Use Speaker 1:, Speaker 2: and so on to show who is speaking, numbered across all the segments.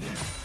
Speaker 1: Yeah.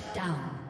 Speaker 1: Shut down.